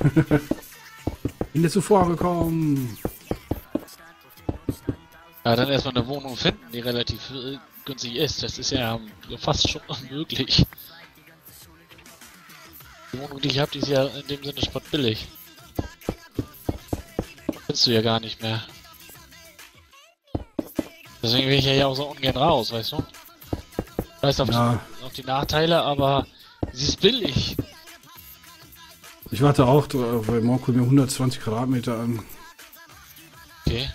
Bin dir zuvor gekommen. Ja, dann erstmal eine Wohnung finden, die relativ äh, günstig ist. Das ist ja fast schon unmöglich. Die Wohnung, die ich habe, die ist ja in dem Sinne spottbillig. Findest du ja gar nicht mehr. Deswegen will ich ja hier auch so ungern raus, weißt du? Ich weiß auf, Ja. die, auf die Nachteile, aber sie ist billig. Ich warte auch, weil morgen guckt mir 120 Quadratmeter an. Okay.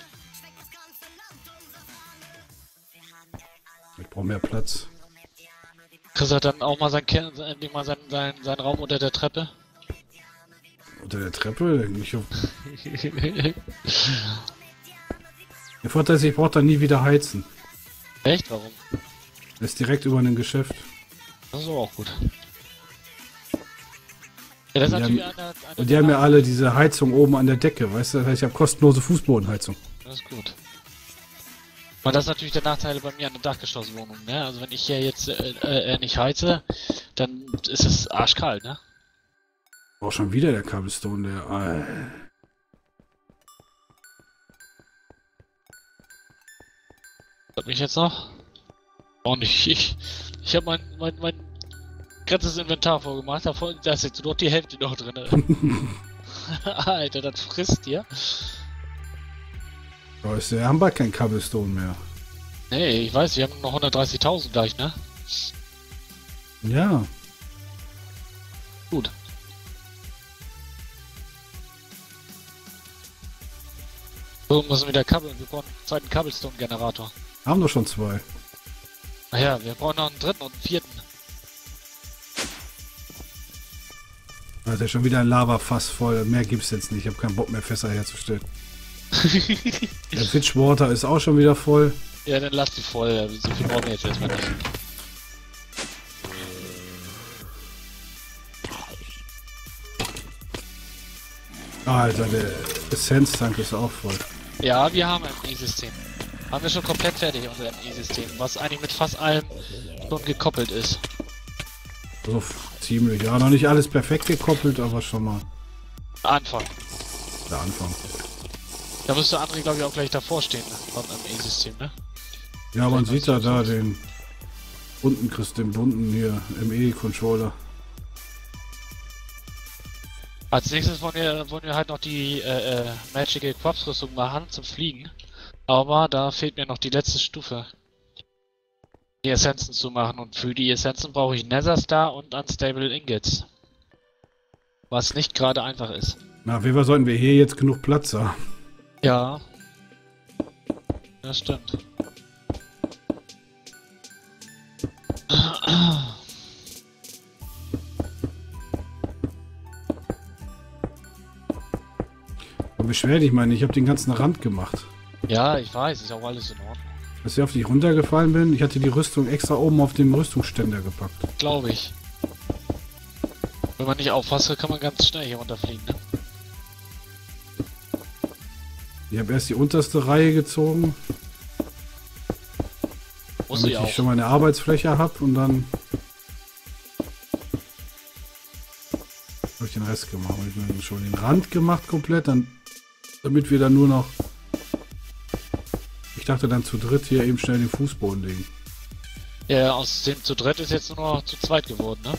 Ich brauche mehr Platz. Chris hat dann auch mal sein Kern, endlich mal seinen, seinen, seinen Raum unter der Treppe. Unter der Treppe? Ich, der Vorteil ist, ich brauche da nie wieder heizen. Echt? Warum? Ist direkt über einem Geschäft. Das ist auch gut. Ja, das ist Die haben- eine, eine Und die haben ja alle diese Heizung oben an der Decke, weißt du? Das heißt, ich habe kostenlose Fußbodenheizung. Das ist gut. Und das ist natürlich der Nachteil bei mir an der Dachgeschosswohnung, ne? Also wenn ich hier jetzt äh, äh, nicht heize, dann ist es arschkalt, ne? Auch schon wieder der Cobblestone, der. Äh, Hört mich jetzt noch? Auch nicht. Ich, ich habe mein, mein, mein ganzes Inventar vorgemacht. Davon, da ist jetzt nur noch die Hälfte noch drin. Alter, das frisst hier. da ist der, haben wir kein Cobblestone mehr. Nee, ich weiß, wir haben noch 130.000 gleich, ne? Ja. Gut. So müssen wir wieder Kabel. Wir brauchen einen zweiten Cobblestone-Generator. Haben doch schon zwei. Naja, wir brauchen noch einen dritten und einen vierten. Da ist ja schon wieder ein Lavafass voll. Mehr gibt's jetzt nicht. Ich habe keinen Bock mehr, Fässer herzustellen. Der Fitchwater ist auch schon wieder voll. ja, dann lass die voll. So viel brauchen wir jetzt erstmal nicht. Alter, der Essenz-Tank ist auch voll. Ja, wir haben ein E-System. Haben wir schon komplett fertig, unser E-System. Was eigentlich mit fast allem schon gekoppelt ist. So ziemlich. Ja, noch nicht alles perfekt gekoppelt, aber schon mal Anfang. der Anfang. Da müsste André, glaube ich, auch gleich davor stehen. Von einem E-System, ne? Ja, man sieht da was da den bunten Chris, den bunten hier im E-Controller. Als nächstes wollen wir, wollen wir halt noch die äh, äh, Magical Crops Rüstung machen zum Fliegen. Aber da fehlt mir noch die letzte Stufe. Die Essenzen zu machen. Und für die Essenzen brauche ich Nether Star und Unstable Ingots. Was nicht gerade einfach ist. Na, jeden Fall sollten wir hier jetzt genug Platz haben. Ja. Das stimmt. Und beschwer dich mal nicht, ich habe den ganzen Rand gemacht. Ja, ich weiß, ist auch alles in Ordnung. Als ich auf dich runtergefallen bin, ich hatte die Rüstung extra oben auf den Rüstungsständer gepackt. Glaube ich. Wenn man nicht aufpasst, kann man ganz schnell hier runterfliegen, ne? Ich habe erst die unterste Reihe gezogen, Muss damit ich ich auch. schon mal eine Arbeitsfläche habe und dann habe ich den Rest gemacht. Hab ich mir schon den Rand gemacht komplett, dann damit wir dann nur noch ich dachte dann zu dritt hier eben schnell den Fußboden legen. Ja, aus dem zu dritt ist jetzt nur noch zu zweit geworden, ne?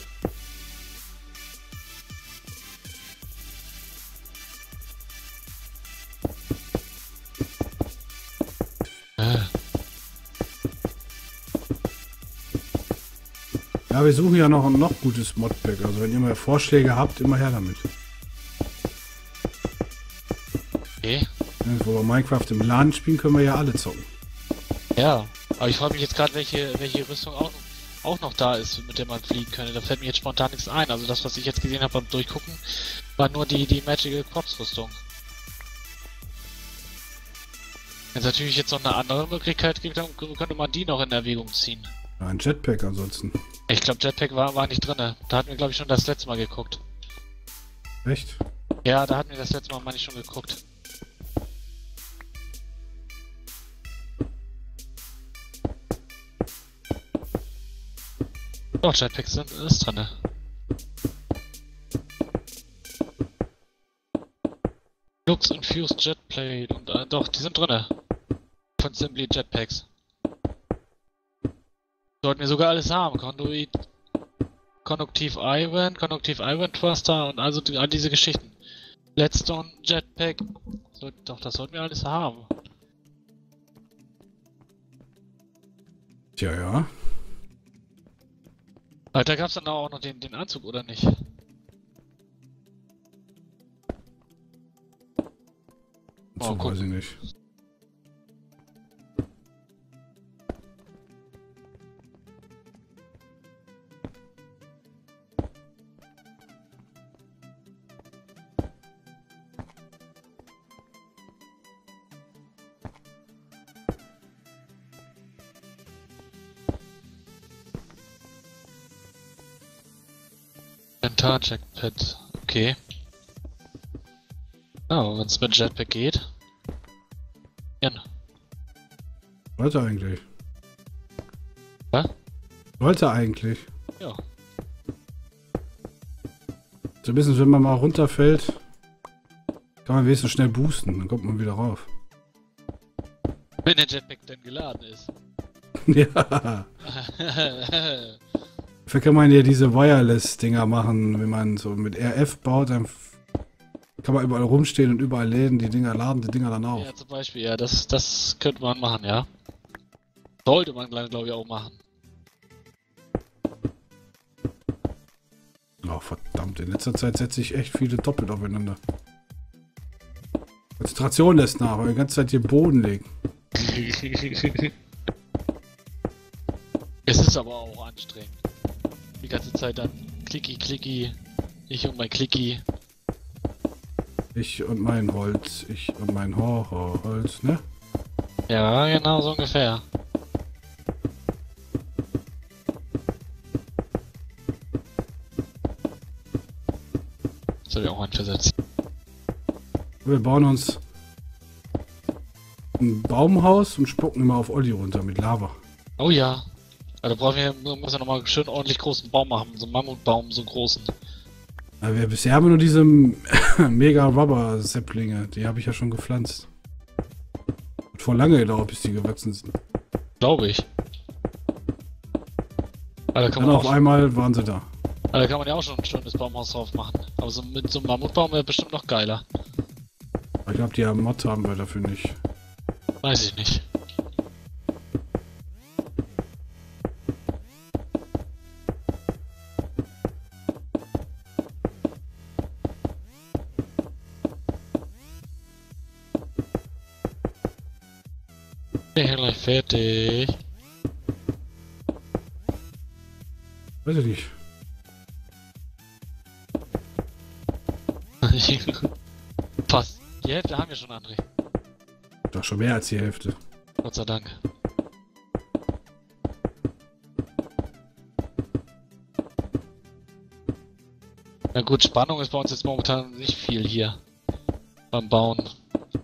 Ja, wir suchen ja noch ein noch gutes Modpack. Also wenn ihr mal Vorschläge habt, immer her damit. Wo wir Minecraft im Laden spielen, können wir ja alle zocken. Ja, aber ich frage mich jetzt gerade, welche, welche Rüstung auch, auch noch da ist, mit der man fliegen könnte. Da fällt mir jetzt spontan nichts ein. Also das, was ich jetzt gesehen habe beim Durchgucken, war nur die, die Magical Crops Rüstung. Wenn es natürlich jetzt noch eine andere Möglichkeit gibt, dann könnte man die noch in Erwägung ziehen. Ja, ein Jetpack ansonsten. Ich glaube, Jetpack war, war nicht drinne. Da hatten wir, glaube ich, schon das letzte Mal geguckt. Echt? Ja, da hatten wir das letzte Mal, meine ich, schon geguckt. Doch, Jetpacks sind ist drinne. Lux Infused Jetplate und äh, doch, die sind drinne. Von Simply Jetpacks. Sollten wir sogar alles haben. Conduit, Konduktiv Ivan, Konduktiv Ivan Thruster und also die, all diese Geschichten. Leadstone Jetpack. So, doch, das sollten wir alles haben. Tja, ja. Alter, gab's dann auch noch den, den Anzug, oder nicht? So Oh, guck. weiß ich nicht. Inventar Jetpack, okay. Oh, wenn's mit Jetpack geht. Jan. Sollte eigentlich. Was? Sollte eigentlich. Ja. Zumindest wenn man mal runterfällt, kann man wenigstens schnell boosten. Dann kommt man wieder rauf. Wenn der Jetpack denn geladen ist. ja. Dafür kann man ja diese Wireless-Dinger machen. Wenn man so mit RF baut, dann kann man überall rumstehen und überall läden. Die Dinger laden die Dinger dann auf. ja, zum Beispiel, ja, das, das könnte man machen, ja. Sollte man, glaube ich, auch machen. Oh, verdammt. In letzter Zeit setze ich echt viele doppelt aufeinander. Konzentration lässt nach, weil wir die ganze Zeit hier Boden legen. es ist aber auch anstrengend. Die ganze Zeit dann klicki, klicki, ich und mein Klicki. Ich und mein Holz, ich und mein Ho Ho Holz, ne? Ja, genau, so ungefähr. Soll ich auch einen versetzen? Wir bauen uns ein Baumhaus und spucken immer auf Olli runter mit Lava. Oh ja. Also brauchen wir, muss ja nochmal schön ordentlich großen Baum machen. So einen Mammutbaum, so einen großen. Aber wir, bisher haben wir nur diese mega Rubber Säpplinge. Die habe ich ja schon gepflanzt. Hat vor lange gedauert, bis die gewachsen sind. Glaube ich. Aber da kann, Dann man auf einmal waren sie da. aber da kann man ja auch schon ein schönes Baumhaus drauf machen. Aber so mit so einem Mammutbaum wäre bestimmt noch geiler. Ich glaube, die Mod haben wir dafür nicht. Weiß ich nicht. Bin gleich fertig. Weiß ich nicht. Fast. Die Hälfte haben wir schon, André. Doch schon mehr als die Hälfte. Gott sei Dank. Na gut, Spannung ist bei uns jetzt momentan nicht viel hier. Beim Bauen.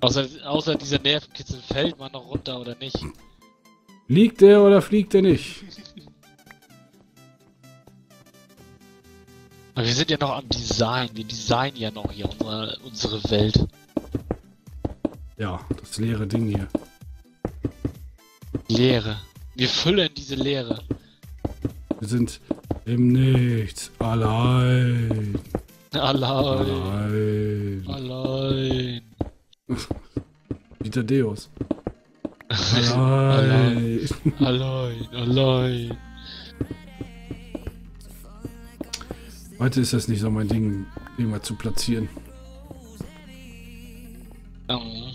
Außer, außer dieser Nervenkitzel fällt man noch runter oder nicht. Liegt der oder fliegt der nicht? Aber wir sind ja noch am Design. Wir designen ja noch hier unsere, unsere Welt. Ja, das leere Ding hier. Leere. Wir füllen diese Leere. Wir sind im Nichts. Allein. Allein. Allein. Allein. Dieter Deus. Allein. Allein. Allein. Heute ist das nicht so mein Ding, irgendwas zu platzieren. Ähm.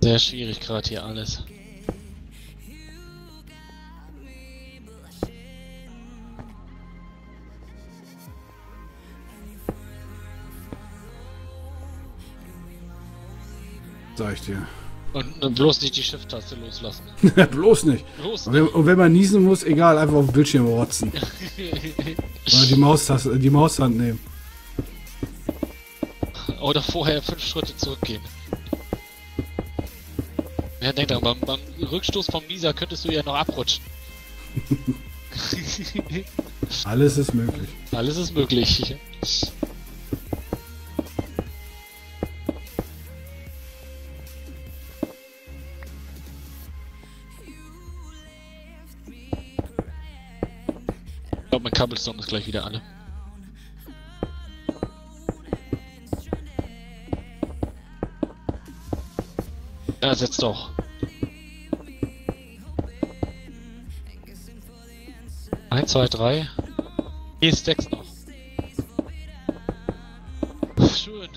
Sehr schwierig gerade hier alles. Sag ich dir. Und bloß nicht die Shift-Taste loslassen. Bloß nicht. Bloß Und wenn, und wenn man niesen muss, egal, einfach auf den Bildschirm rotzen. Oder die Maustaste, die Maushand nehmen. Oder vorher fünf Schritte zurückgehen. Ja, denk dran, beim, beim Rückstoß vom Nieser könntest du ja noch abrutschen. Alles ist möglich. Alles ist möglich. Cobblestone ist gleich wieder alle. Ja, setz doch. Eins, zwei, drei. Hier ist sechs noch. Schön.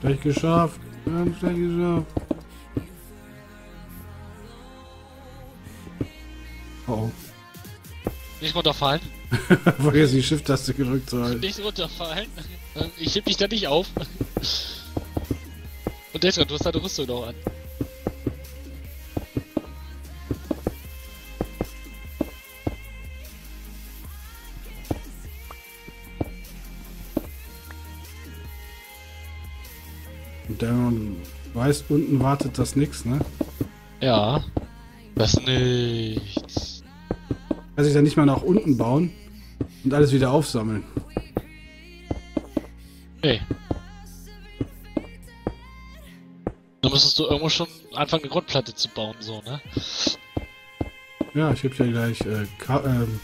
Gleich geschafft. Gleich geschafft. Nicht runterfallen. Vergiss die Shift-Taste gedrückt zu halten. Nicht runterfallen. Ich heb dich da nicht auf. Und Desmond, du hast deine Rüstung noch an. Und dann weiß, unten wartet das nix, ne? Ja. Das nichts. Kann sich dann nicht mal nach unten bauen und alles wieder aufsammeln. Nee. Da müsstest du irgendwo schon anfangen, eine Grundplatte zu bauen, so, ne? Ja, ich hab ja gleich äh, Ka ähm,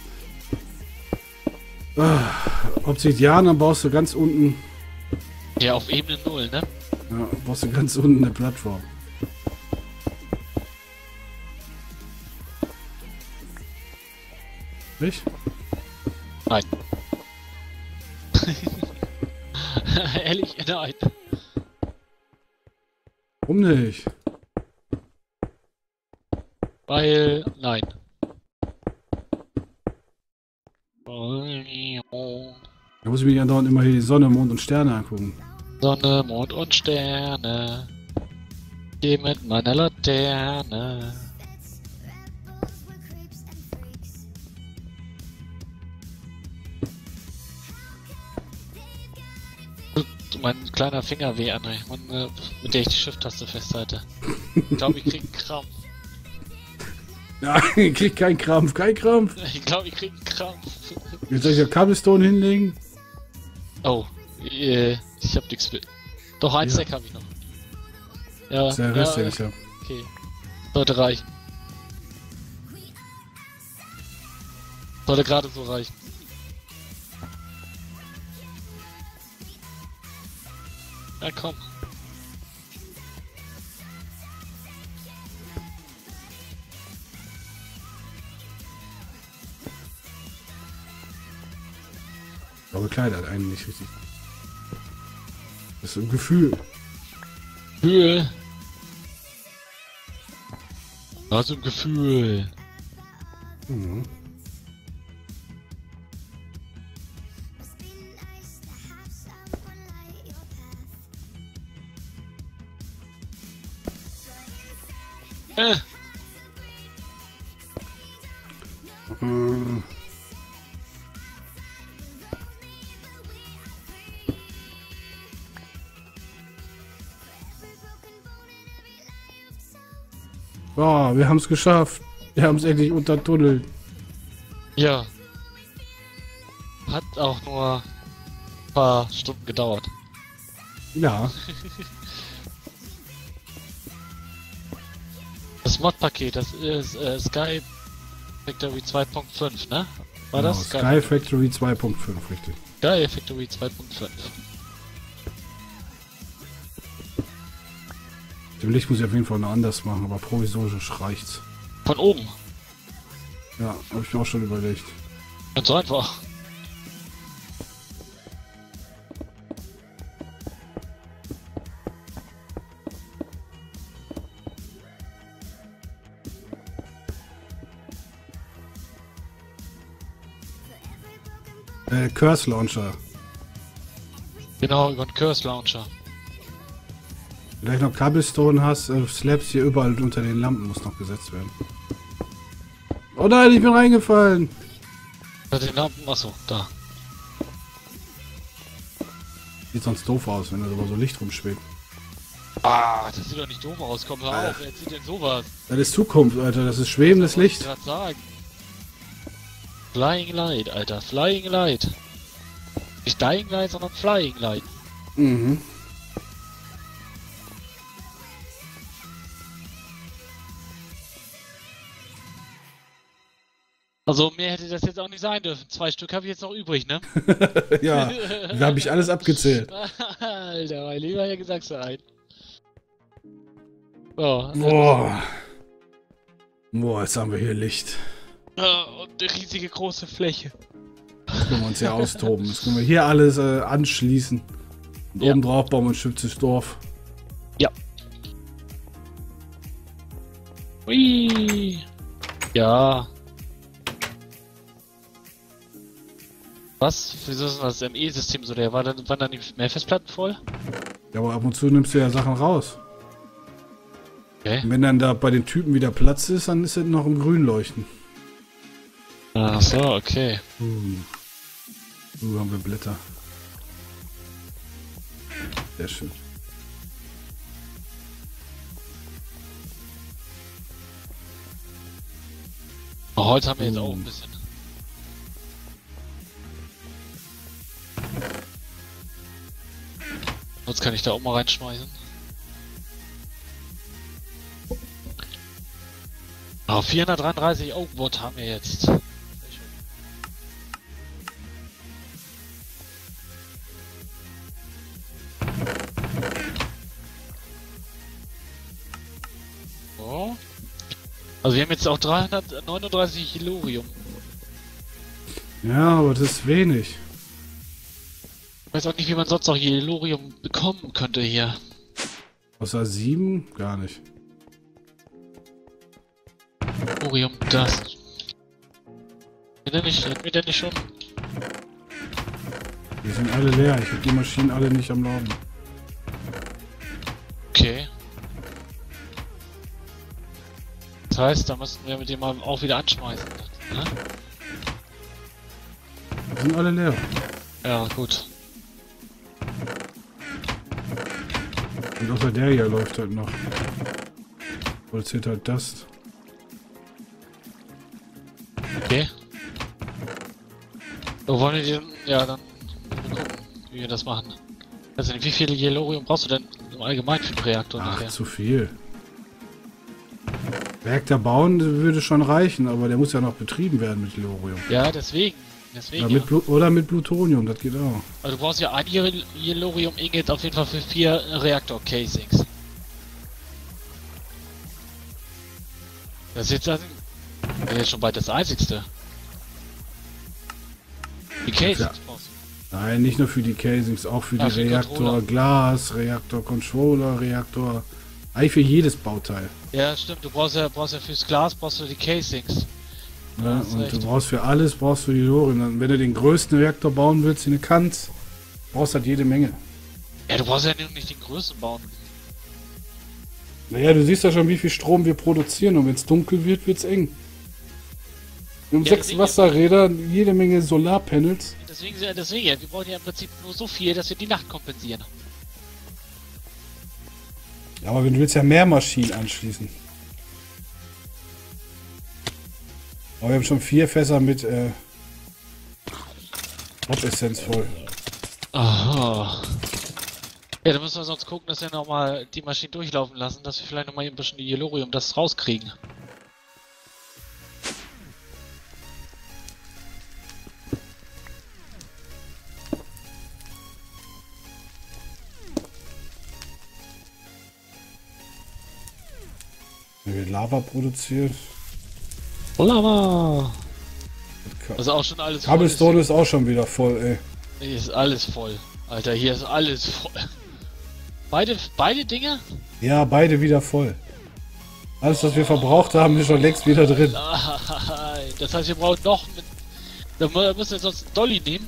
ah, Obsidian, dann baust du ganz unten, Ja, auf Ebene 0, ne? ja, baust du ganz unten eine Plattform. Nicht? Nein. Ehrlich, nein. Warum nicht? Weil, nein. Da muss ich mir ja dauernd immer hier die Sonne, Mond und Sterne angucken. Sonne, Mond und Sterne. Geh mit meiner Laterne. Mein kleiner Finger weh, André, Man, äh, mit der ich die Shift-Taste festhalte. Ich glaube, ich krieg einen Krampf. Nein, ich krieg keinen Krampf, kein Krampf. Ich glaube, ich krieg einen Krampf. Jetzt soll ich ja Cobblestone hinlegen? Oh, äh, ich hab nichts mit. Doch, ein Ja. Stack habe ich noch. Ja, Das ist der Rest, ja, den ich hab. okay. Sollte reichen. Sollte gerade so reichen. Ja, komm. Aber bekleidet einen nicht richtig. Das ist ein Gefühl. Gefühl. Also ein Gefühl. Mhm. Äh. So, wir haben es geschafft. Wir haben es endlich untertunnelt. ja. Hat auch nur ein paar Stunden gedauert. Ja, Das Mod-Paket, das ist äh, Sky Factory 2.5, ne? War genau, das? Sky Factory 2.5, richtig. Sky Factory 2.5. Dem Licht muss ich auf jeden Fall noch anders machen, aber provisorisch reicht's. Von oben. Ja, habe ich mir auch schon überlegt. Ganz einfach. Curse Launcher. Genau, über den Curse Launcher. Vielleicht noch Cobblestone hast, äh, Slabs hier überall unter den Lampen muss noch gesetzt werden. Oh nein, ich bin reingefallen. Bei den Lampen, achso, da. Sieht sonst doof aus, wenn da so Licht rumschwebt. Ah, das sieht doch nicht doof aus. Komm, hör auf. Wer sieht denn sowas? Das ist Zukunft, Alter. Das ist schwebendes Licht. ich sagen? Flying Light, Alter. Flying Light. Nicht Dying Light, sondern Flying Light. Mhm. Also mehr hätte das jetzt auch nicht sein dürfen. Zwei Stück habe ich jetzt noch übrig, ne? ja, da habe ich alles abgezählt. Alter, mein lieber Herr Gesangsverein. So, Boah. Boah, jetzt haben wir hier Licht. äh, und eine riesige große Fläche. Jetzt können wir uns hier austoben. Jetzt können wir hier alles äh, anschließen. Und Ja. oben drauf bauen wir ein Stückchen Dorf. Hui. Ja. Was? Wieso ist das ME-System so leer? War dann, waren dann nicht mehr Festplatten voll? Ja, aber ab und zu nimmst du ja Sachen raus. Okay. Und wenn dann da bei den Typen wieder Platz ist, dann ist er noch im Grün leuchten. Ach so, okay. Uh. Uh, haben wir Blätter. Sehr schön. Holz haben wir jetzt auch ein bisschen. Jetzt kann ich da auch mal reinschmeißen. Oh, 433 Oakwood haben wir jetzt. Also wir haben jetzt auch 339 Hilorium. Ja, aber das ist wenig. Ich weiß auch nicht, wie man sonst noch Hilorium bekommen könnte hier. Außer sieben? Gar nicht. Hilorium wir nicht, hätten wir denn nicht schon? Die sind alle leer. Ich habe die Maschinen alle nicht am Laufen. Okay. Das heißt, da müssten wir mit dem mal auch wieder anschmeißen. Ne? Die sind alle leer. Ja, gut. Und außer der hier läuft halt noch. Produziert halt das. Okay. So, wollen wir den, ja, dann gucken, wie wir das machen. Also, wie viel Yellorium brauchst du denn im Allgemeinen für den Reaktor Ach, nachher? zu viel. Reaktor bauen würde schon reichen, aber der muss ja noch betrieben werden mit Lorium. Ja, deswegen. Deswegen. Ja, Ja, mit oder mit Plutonium, das geht auch. Also, du brauchst ja ein Yell- Yellorium Ingot auf jeden Fall für vier Reaktor-Casings. Das ist jetzt, also, das ist schon bald das einzigste. Die Casings Ja. brauchst du. Nein, nicht nur für die Casings, auch für Ah, die für den Reaktor. Glas, Reaktor Controller, Reaktor. Eigentlich für jedes Bauteil. Ja, stimmt. Du brauchst ja, brauchst ja fürs Glas brauchst du die Casings. Hast Und recht. du brauchst für alles, brauchst du die Lorium. Und Wenn du den größten Reaktor bauen willst, den du kannst, brauchst du halt jede Menge. Ja, du brauchst ja nicht den größten bauen. Naja, du siehst ja schon, wie viel Strom wir produzieren und wenn es dunkel wird, wird's eng. Wir haben Ja, sechs Wasserräder, jede Menge Solarpanels. Deswegen, deswegen, ja, wir brauchen ja im Prinzip nur so viel, dass wir die Nacht kompensieren. Ja, aber du willst ja mehr Maschinen anschließen. Aber wir haben schon vier Fässer mit äh, voll. Aha. Ja, dann müssen wir sonst gucken, dass wir nochmal die Maschinen durchlaufen lassen, dass wir vielleicht nochmal ein bisschen die Yellorium das rauskriegen. Lava produziert. Lava! Also auch schon alles Cobblestone ist auch schon wieder voll, ey. Hier ist alles voll. Alter, hier ist alles voll. Beide, beide Dinge? Ja, beide wieder voll. Alles, was wir verbraucht haben, ist schon längst wieder drin. Nein, Das heißt, wir brauchen noch mit. Da müssen wir sonst Dolly nehmen.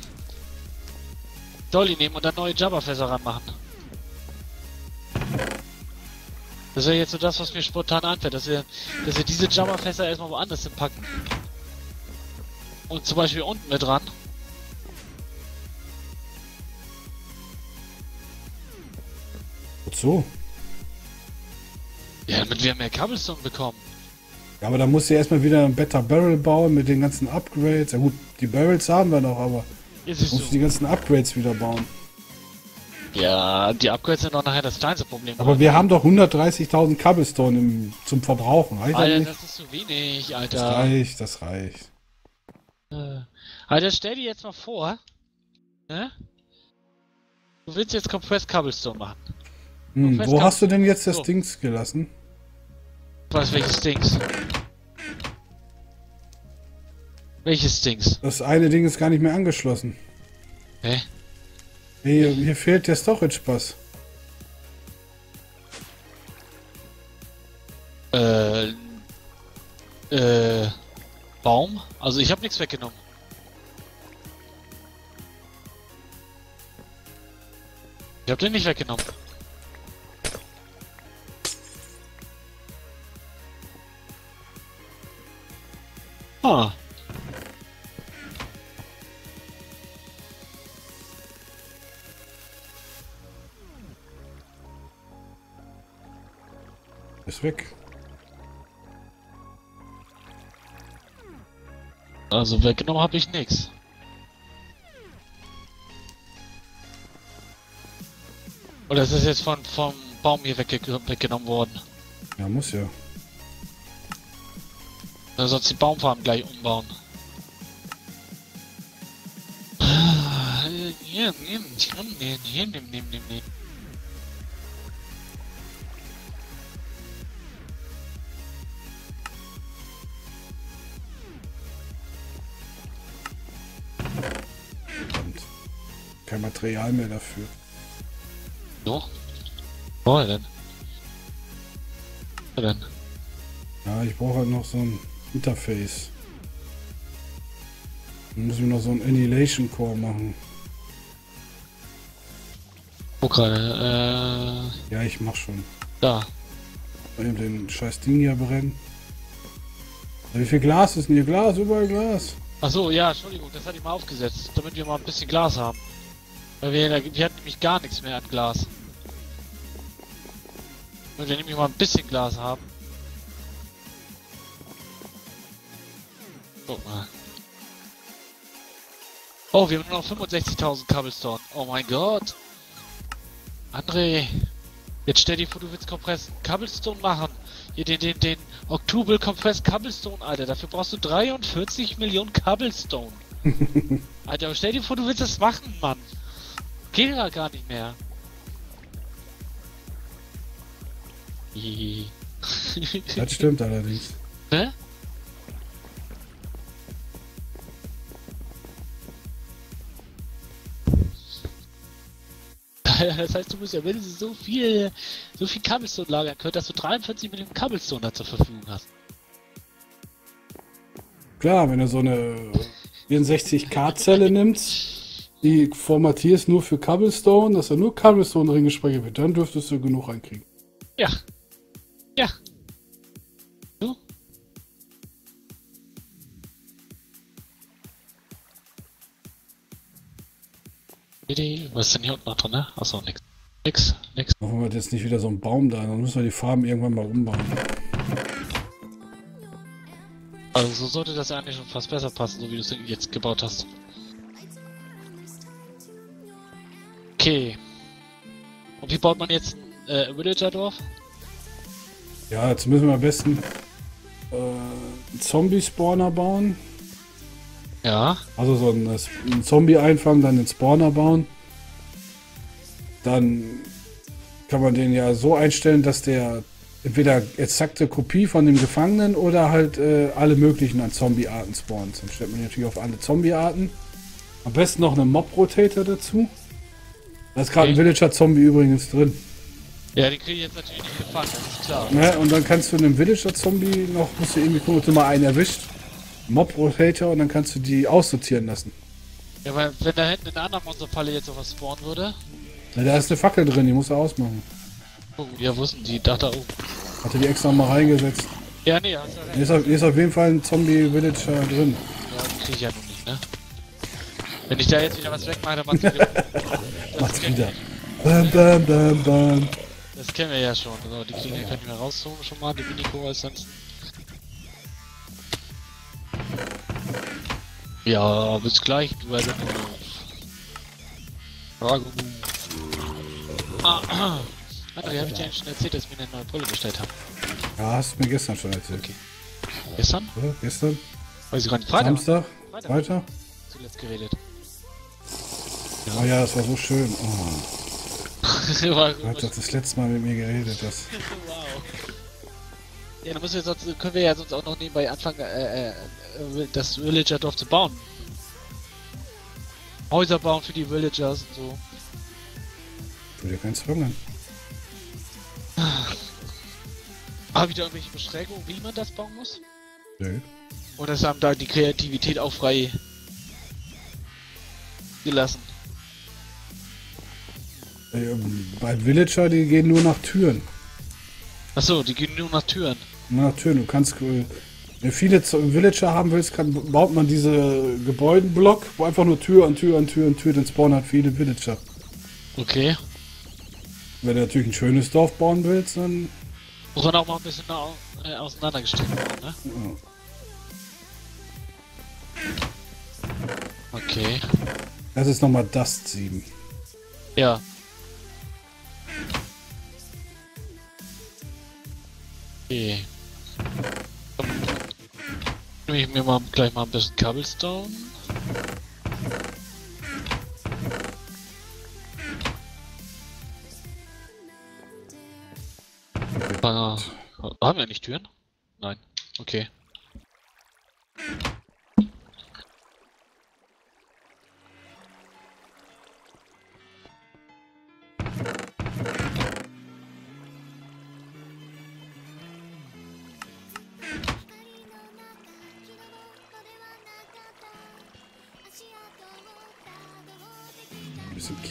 Dolly nehmen und dann neue Jabba-Fässer ranmachen. Das wäre jetzt so das, was mir spontan anfällt, dass wir, dass wir diese Jabba-Fässer erstmal woanders hinpacken. Und zum Beispiel unten mit dran. So. Ja, damit wir mehr Cobblestone bekommen. Ja, aber da musst du erstmal wieder ein Better Barrel bauen mit den ganzen Upgrades. Ja gut, die Barrels haben wir noch, aber musst du so? die ganzen Upgrades wieder bauen. Ja, die Upgrades sind doch nachher das kleinste Problem. Aber wir haben doch 130.000 Cobblestone im, zum Verbrauchen. Reicht das Alter, nicht? das ist zu wenig, Das Alter. reicht, das reicht. Äh, Alter, stell dir jetzt mal vor, ne? Du willst jetzt Compressed Cobblestone machen. Hm, fest wo hast du denn jetzt das So. Dings gelassen? Was, welches Dings? Welches Dings? Das eine Ding ist gar nicht mehr angeschlossen. Hä? Hier, hier fehlt der Storage-Pass. Äh, äh, Baum? Also ich habe nichts weggenommen. Ich habe den nicht weggenommen. Ah. Ist weg. Also weggenommen habe ich nichts. Oder ist das jetzt von vom Baum hier wegge weggenommen worden? Ja, muss ja. Oder sonst die Baumfarben gleich umbauen. Ah, Hier, nimm, nimm, nimm, hier, nimm, nimm, nimm, Kein Material mehr dafür. So? Wo denn? Wo denn? Ja, ich brauche halt noch so ein Interface. Dann müssen wir noch so ein Annihilation Core machen. Wo gerade? Ja, ich mach schon. Äh, da. Eben den scheiß Ding hier brennen. Wie viel Glas ist denn hier? Glas, überall Glas. Achso, ja, Entschuldigung, das hatte ich mal aufgesetzt, damit wir mal ein bisschen Glas haben. Weil wir, hatten nämlich gar nichts mehr an Glas. Wenn wir nämlich mal ein bisschen Glas haben. Guck mal. Oh, wir haben nur noch 65.000 Cobblestone. Oh mein Gott. André. Jetzt stell dir vor, du willst Kompress Cobblestone machen. Hier den, den, den Octubal Compressed Cobblestone, Alter. Dafür brauchst du 43 Millionen Cobblestone. Alter, aber stell dir vor, du willst das machen, Mann. Geht ja gar nicht mehr. Das stimmt allerdings. ne? Das heißt, du musst ja mindestens so viel, so viel Cobblestone lagern können, dass du 43 Millionen Cobblestone da zur Verfügung hast. Klar, wenn du so eine 64K-Zelle nimmst, die formatierst nur für Cobblestone, dass da nur Cobblestone drin gespeichert wird, dann dürftest du genug reinkriegen. Ja. Ja. So. Was ist denn hier unten noch drin, ne? Achso, nix. Nix, nix. Machen wir jetzt nicht wieder so einen Baum da, dann müssen wir die Farben irgendwann mal umbauen. Also so sollte das eigentlich schon fast besser passen, so wie du es jetzt gebaut hast. Okay. Und wie baut man jetzt ein äh, Villager-Dorf? Ja, jetzt müssen wir am besten äh, einen Zombie-Spawner bauen. Ja. Also so einen, einen Zombie einfangen, dann den Spawner bauen. Dann kann man den ja so einstellen, dass der entweder exakte Kopie von dem Gefangenen oder halt äh, alle möglichen an Zombie-Arten spawnt. Dann stellt man natürlich auf alle Zombie-Arten. Am besten noch einen Mob-Rotator dazu. Da ist gerade ein. Villager-Zombie übrigens drin. Ja, den kriege ich jetzt natürlich nicht gefangen, das ist klar. Ne? Und dann kannst du einem Villager-Zombie noch, musst du irgendwie gucken, ob du mal einen erwischt. Mob-Rotator und dann kannst du die aussortieren lassen. Ja, weil wenn da hinten in der anderen Monsterfalle jetzt sowas spawnen würde. Ja, da ist eine Fackel drin, die musst du ausmachen. Oh, ja, wussten die, dachte, oh. Hatte die extra mal reingesetzt. Ja, nee, hast du recht. Hier ist auf, hier ist auf jeden Fall ein Zombie-Villager drin. Ja, den krieg ich ja noch nicht, ne? Wenn ich da jetzt wieder was wegmache, dann macht's wieder. Macht's wieder. Bam, bam, bam, bam. Das kennen wir ja schon. So, die Klinge können wir rausholen schon mal, die Mini-Koaleszenzen. Ja, bis gleich, du. Frago. Ah, Alter, wie hab ich dir eigentlich schon erzählt, dass wir eine neue Brille bestellt haben? Ja, hast du mir gestern schon erzählt. Okay. Gestern? Oder? Gestern? Weiß ich gar nicht. Freitag. Samstag? Freitag. Freitag? Zuletzt geredet. Oh ja, das war so schön. Oh, War du hast das letzte Mal mit mir geredet. Das. wow. Ja, dann müssen wir sonst, können wir ja sonst auch noch nebenbei anfangen, äh, äh, das Villager-Dorf zu bauen. Häuser bauen für die Villagers und so. Tu dir keinen Zwang an. Haben wieder irgendwelche Beschränkungen, wie man das bauen muss? Nö. Oder ist haben da die Kreativität auch frei gelassen? Ähm, Bei Villager, die gehen nur nach Türen. Achso, die gehen nur nach Türen. Nur nach Türen. Du kannst. äh, Wenn du viele Villager haben willst, kann, baut man diese Gebäudenblock, wo einfach nur Tür an Tür an Tür an Tür, dann spawnen halt viele Villager. Okay. Wenn du natürlich ein schönes Dorf bauen willst, dann. Muss man auch mal ein bisschen äh, auseinandergestellt bauen, ne? Ja. Okay. Das ist nochmal Dust 7. Ja. Mir mal gleich mal ein bisschen Cobblestone. Ah, haben wir nicht Türen? Nein. Okay.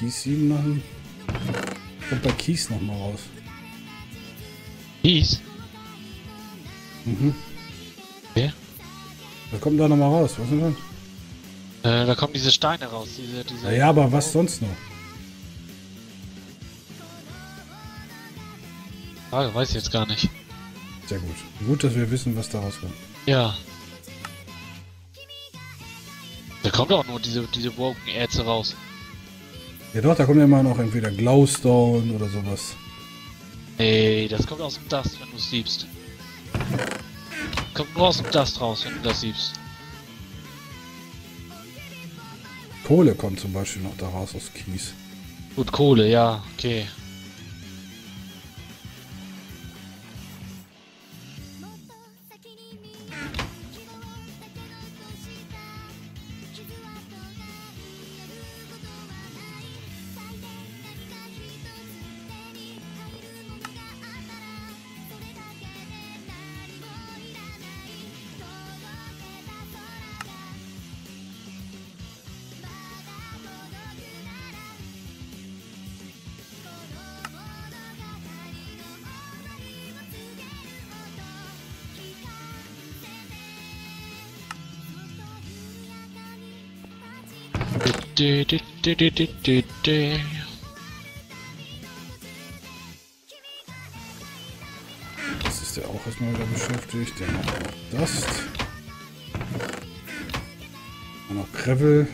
Kies 7 machen. Kommt bei Kies nochmal raus. Dies? Mhm. Okay. Was kommt da nochmal raus? Was ist denn das? Äh, da kommen diese Steine raus, diese, diese. Na ja, aber was sonst noch? Frage, weiß ich jetzt gar nicht. Sehr gut. Gut, dass wir wissen, was daraus kommt. Ja. Da kommt auch nur diese, diese Woken-Erze raus. Ja doch, da kommt ja immer noch entweder Glowstone oder sowas. Nee, das kommt aus dem Dust, wenn du es siebst. Kommt nur aus dem Dust raus, wenn du das siebst. Kohle kommt zum Beispiel noch daraus aus Kies. Gut, Kohle, ja, okay. Das ist ja auch erstmal wieder beschäftigt. Der macht noch Dust. Dann noch Gravel.